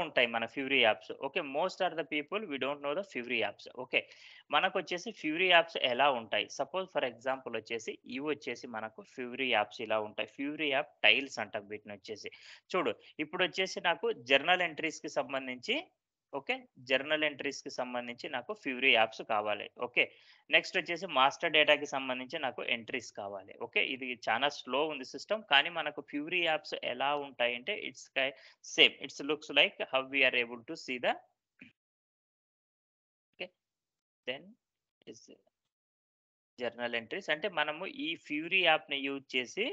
ఉంటాయి మన Fiori apps okay most are the people we don't know the Fiori apps okay మనకు వచ్చేసి fury apps ఎలా ఉంటాయి? సపోజ్ ఫర్ ఎగ్జాంపుల్ వచ్చేసి ఇవి వచ్చేసి మనకు ఫ్యూరీ యాప్స్ ఇలా ఉంటాయి. ఫ్యూరీ యాప్ టైల్స్ అంటాం వీటిని వచ్చేసి చూడు ఇప్పుడు వచ్చేసి నాకు జర్నల్ ఎంట్రీస్కి సంబంధించి ఓకే? జర్నల్ ఎంట్రీస్కి సంబంధించి నాకు ఫ్యూరీ యాప్స్ కావాలి. ఓకే? నెక్స్ట్ వచ్చేసి మాస్టర్ డేటాకి సంబంధించి నాకు ఎంట్రీస్ కావాలి. ఓకే? ఇది చాలా స్లో ఉంది సిస్టమ్ కానీ మనకు ఫ్యూరీ యాప్స్ ఎలా ఉంటాయంటే it's it's same. It's looks like how we are able to see the okay? Then is journal entries. అంటే మనము ఈ ఫ్యూరీ యాప్ని యూజ్ చేసి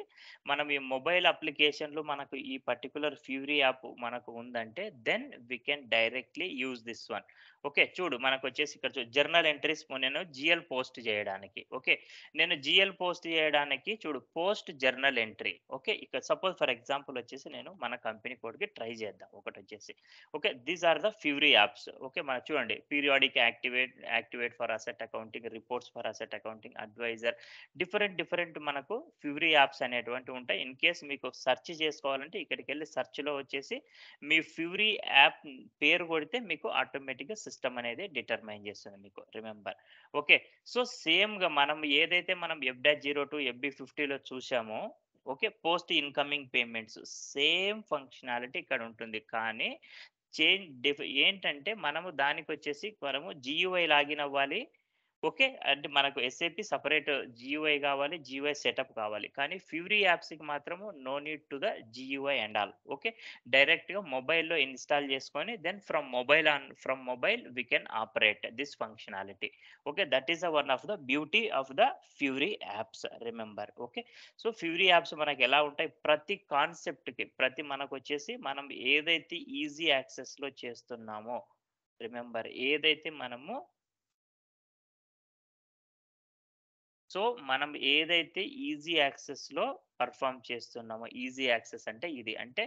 మనం ఈ మొబైల్ అప్లికేషన్లో మనకు ఈ పర్టికులర్ ఫ్యూరీ యాప్ మనకు ఉందంటే then we can directly use this one. Okay. చూడు మనకు వచ్చేసి ఇక్కడ చూడు జర్నల్ ఎంట్రీస్ నేను జిఎల్ పోస్ట్ చేయడానికి ఓకే. నేను జిఎల్ పోస్ట్ చేయడానికి చూడు పోస్ట్ జర్నల్ ఎంట్రీ. ఓకే. ఇక్కడ సపోజ్ ఫర్ ఎగ్జాంపుల్ వచ్చేసి నేను మన కంపెనీ కోడ్కి ట్రై చేద్దాం ఒకటి వచ్చేసి okay. These are the Fiori apps. Okay. మన చూడండి periodic activate activate for asset accounting reports for asset accounting advisor different different మనకు ఫ్యూరీ యాప్స్ అనేటువంటి ఉంటాయి. ఇన్ కేస్ మీకు సెర్చ్ చేసుకోవాలంటే ఇక్కడికి వెళ్ళి సెర్చ్లో వచ్చేసి మీ ఫ్యూరీ యాప్ పేరు కొడితే మీకు ఆటోమేటిక్గా సిస్టమ్ సిస్టమ్ అనేది డిటర్మైన్ చేస్తుంది మీకు రిమెంబర్ ఓకే సో సేమ్గా మనం ఏదైతే మనం ఎఫ్డా జీరో టూ ఎఫ్బి ఫిఫ్టీలో చూసామో okay post incoming payments same functionality ఇక్కడ ఉంటుంది. కానీ చేంజ్ డిఫ్ ఏంటంటే మనము దానికి వచ్చేసి మనము జియుఐ లాగిన్ అవ్వాలి ఓకే. అంటే మనకు ఎస్ఏపి సపరేట్ జియుఐ కావాలి జియుఐ సెటప్ కావాలి. కానీ ఫ్యూరీ యాప్స్కి మాత్రము no need to the GUI and all. Okay. డైరెక్ట్గా మొబైల్లో ఇన్స్టాల్ చేసుకొని then from mobile on from mobile we can operate this functionality. Okay. That is the one of the beauty of the Fiori apps remember. Okay. So Fiori apps మనకి ఎలా ఉంటాయి? ప్రతి కాన్సెప్ట్కి ప్రతి మనకు వచ్చేసి మనం ఏదైతే ఈజీ యాక్సెస్లో చేస్తున్నామో రిమెంబర్ ఏదైతే మనము సో మనం ఏదైతే ఈజీ యాక్సెస్లో పర్ఫామ్ చేస్తున్నామో ఈజీ యాక్సెస్ అంటే ఇది. అంటే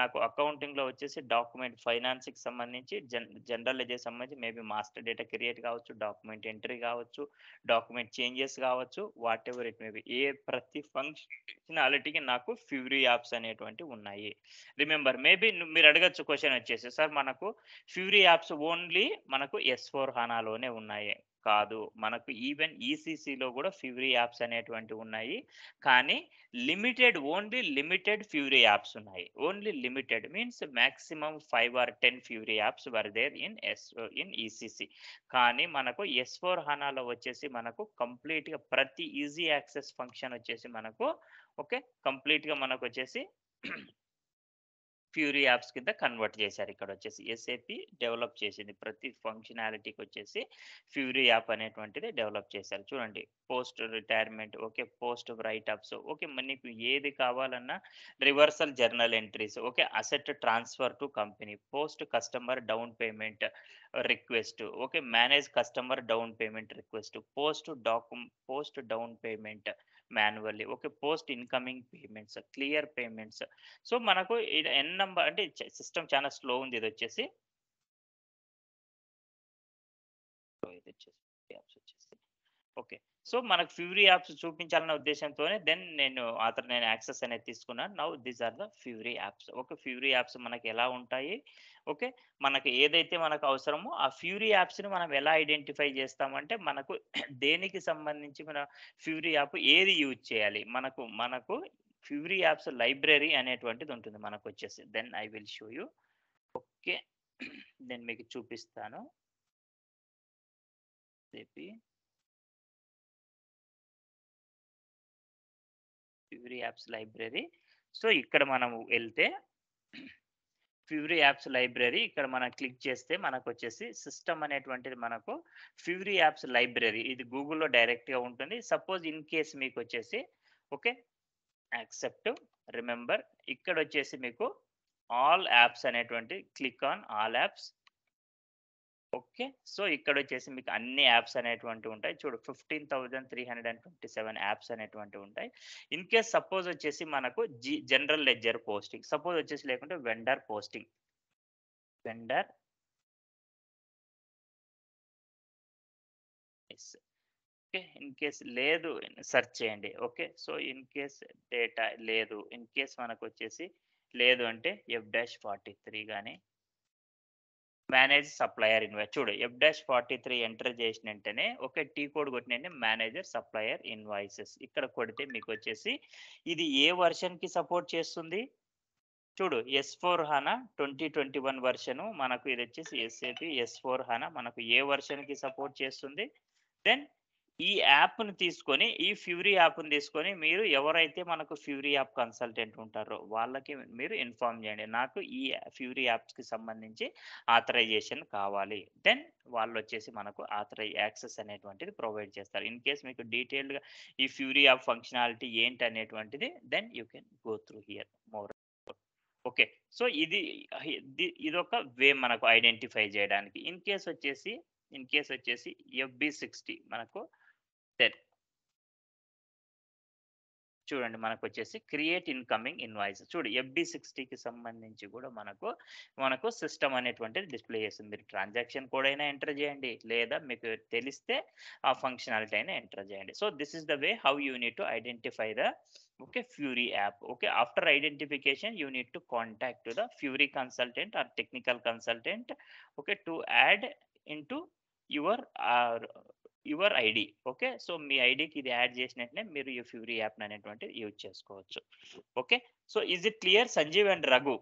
నాకు అకౌంటింగ్లో వచ్చేసి డాక్యుమెంట్ ఫైనాన్స్కి సంబంధించి జన్ జనరల్ లెజర్ సంబంధించి మేబీ మాస్టర్ డేటా క్రియేట్ కావచ్చు డాక్యుమెంట్ ఎంట్రీ కావచ్చు డాక్యుమెంట్ చేంజెస్ కావచ్చు వాట్ ఎవర్ ఇట్ మేబీ ఏ ప్రతి ఫంక్షనాలిటీకి నాకు ఫ్యూరీ యాప్స్ అనేటువంటి ఉన్నాయి. రిమెంబర్ మేబీ మీరు అడగచ్చు క్వశ్చన్ వచ్చేసి సార్ మనకు ఫ్యూరీ యాప్స్ ఓన్లీ మనకు ఎస్ ఫోర్ హానాలోనే ఉన్నాయి. కాదు. మనకు ఈవెన్ ఈసీసీలో కూడా ఫ్యూరీ యాప్స్ అనేటువంటి ఉన్నాయి. కానీ limited only limited Fiori apps ఉన్నాయి. Only limited means maximum five or ten Fiori apps were there in S in ECC కానీ మనకు ఎస్ ఫోర్ హానాలో వచ్చేసి మనకు కంప్లీట్గా ప్రతి ఈజీ యాక్సెస్ ఫంక్షన్ వచ్చేసి మనకు ఓకే కంప్లీట్గా మనకు వచ్చేసి ఫ్యూరీ యాప్స్ కింద కన్వర్ట్ చేశారు. ఇక్కడ వచ్చేసి ఎస్ఏపి డెవలప్ చేసింది. ప్రతి ఫంక్షనాలిటీకి వచ్చేసి ఫ్యూరీ యాప్ అనేటువంటిది డెవలప్ చేశారు. చూడండి post retirement okay post write ups okay మనకు ఏది కావాలన్నా reversal journal entries okay asset transfer to company post customer down payment request okay manage customer down payment request post డాక్యు post down payment manually okay post incoming payments clear payments so మనకు N number అంటే system చాలా slow ఉంది ఇది వచ్చేసి. ఇది వచ్చేసి వచ్చేసి okay. So మనకు ఫ్యూరీ యాప్స్ చూపించాలన్న ఉద్దేశంతోనే దెన్ నేను అతను నేను యాక్సెస్ అనేది తీసుకున్నాను. Now these are the Fiori apps okay Fiori apps మనకి ఎలా ఉంటాయి? ఓకే మనకు ఏదైతే మనకు అవసరమో ఆ ఫ్యూరీ యాప్స్ని మనం ఎలా ఐడెంటిఫై చేస్తామంటే మనకు దేనికి సంబంధించి మన ఫ్యూరీ యాప్ ఏది యూజ్ చేయాలి? మనకు మనకు ఫ్యూరీ యాప్స్ లైబ్రరీ అనేటువంటిది ఉంటుంది మనకు వచ్చేసి. Then I will show you okay నేను మీకు చూపిస్తాను. చెప్పి ఫ్యూరీ యాప్స్ లైబ్రరీ సో ఇక్కడ మనం వెళ్తే ఫ్యూరీ యాప్స్ లైబ్రరీ ఇక్కడ మనం క్లిక్ చేస్తే మనకు వచ్చేసి సిస్టమ్ అనేటువంటిది మనకు ఫ్యూరీ యాప్స్ లైబ్రరీ ఇది గూగుల్లో డైరెక్ట్గా ఉంటుంది. సపోజ్ ఇన్ కేస్ మీకు వచ్చేసి ఓకే యాక్సెప్ట్ రిమెంబర్ ఇక్కడ వచ్చేసి మీకు ఆల్ యాప్స్ అనేటువంటి click on all apps okay. So ఇక్కడ వచ్చేసి మీకు అన్ని యాప్స్ అనేటువంటి ఉంటాయి. చూడు fifteen thousand three hundred and twenty seven apps అనేటువంటి ఉంటాయి. ఇన్ కేస్ సపోజ్ వచ్చేసి మనకు G general ledger posting suppose వచ్చేసి లేకుంటే vendor posting vendor okay. In case లేదు సెర్చ్ చేయండి. Okay. So in case data లేదు ఇన్ కేస్ మనకు వచ్చేసి లేదు అంటే ఎఫ్ డాష్ ఫార్టీ త్రీ కానీ మేనేజ్ సప్లయర్ ఇన్వాయిస్ చూడు F dash forty three enter చేసిన వెంటనే ఒక టీ కోడ్ కొట్టిన వెంటనే మేనేజర్ సప్లయర్ ఇన్వాయిసెస్. ఇక్కడ కొడితే మీకు వచ్చేసి ఇది ఏ version కి సపోర్ట్ చేస్తుంది? చూడు S four HANA twenty twenty one version మనకు ఇది వచ్చేసి ఎస్ఏపి ఎస్ ఫోర్ హానా మనకు ఏ version కి సపోర్ట్ చేస్తుంది? దెన్ ఈ యాప్ని తీసుకొని ఈ ఫ్యూరీ యాప్ని తీసుకొని మీరు ఎవరైతే మనకు ఫ్యూరీ యాప్ కన్సల్టెంట్ ఉంటారో వాళ్ళకి మీరు ఇన్ఫార్మ్ చేయండి. నాకు ఈ ఫ్యూరీ యాప్స్కి సంబంధించి ఆథరైజేషన్ కావాలి. దెన్ వాళ్ళు వచ్చేసి మనకు ఆథరై యాక్సెస్ అనేటువంటిది ప్రొవైడ్ చేస్తారు. ఇన్ కేస్ మీకు డీటెయిల్డ్గా ఈ ఫ్యూరీ యాప్ ఫంక్షనాలిటీ ఏంటి అనేటువంటిది then you can go through here more okay so ఇది ఇది- ఇదొక వే మనకు ఐడెంటిఫై చేయడానికి. ఇన్ కేస్ వచ్చేసి ఇన్ కేస్ వచ్చేసి ఎఫ్బి సిక్స్టీ మనకు టెన్. చూడండి మనకు వచ్చేసి క్రియేట్ ఇన్కమింగ్ ఇన్వాయిస్ చూడు ఎఫ్డి సిక్స్టీకి సంబంధించి కూడా మనకు మనకు సిస్టమ్ అనేటువంటిది డిస్ప్లే చేస్తుంది. మీరు ట్రాన్సాక్షన్ కోడ్ అయినా ఎంటర్ చేయండి లేదా మీకు తెలిస్తే ఆ ఫంక్షనాలిటీ అయినా ఎంటర్ చేయండి. So this is the way how you need to identify the okay Fiori app okay after identification you need to contact contact the Fiori consultant or technical consultant okay to add add your your ID okay so మీ ఐడికి ఇది add చేసినట్లే మీరు ఈ Fiori app అనేటువంటిది use చేసుకోవచ్చు okay so is it clear Sanjeev and Raghu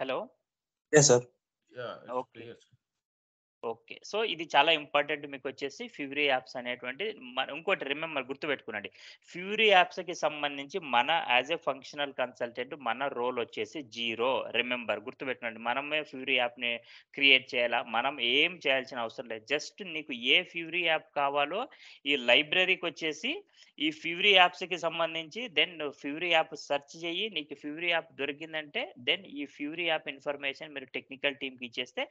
hello Yes, sir. Okay. So ఇది చాలా important మీకు వచ్చేసి ఫ్యూరీ యాప్స్ అనేటువంటి మన ఇంకోటి రిమెంబర్ గుర్తుపెట్టుకునండి. ఫ్యూరీ యాప్స్కి సంబంధించి మన యాజ్ ఏ ఫంక్షనల్ కన్సల్టెంట్ మన రోల్ వచ్చేసి జీరో రిమెంబర్ గుర్తుపెట్టుకోండి మనమే ఫ్యూరీ యాప్ని క్రియేట్ చేయాలా? మనం ఏం చేయాల్సిన అవసరం లేదు. జస్ట్ నీకు ఏ ఫ్యూరీ యాప్ కావాలో ఈ లైబ్రరీకి వచ్చేసి ఈ ఫ్యూరీ యాప్స్కి సంబంధించి దెన్ ఫ్యూరీ యాప్ సెర్చ్ చేయి. నీకు ఫ్యూరీ యాప్ దొరికిందంటే దెన్ ఈ ఫ్యూరీ యాప్ ఇన్ఫర్మేషన్ మీరు టెక్నికల్ టీమ్కి ఇచ్చేస్తే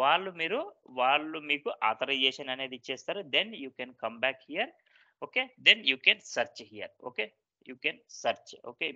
వాళ్ళు మీరు వాళ్ళు మీకు ఆథరైజేషన్ అనేది ఇచ్చేస్తారు. Then you can come back here okay then you can search here okay you can search okay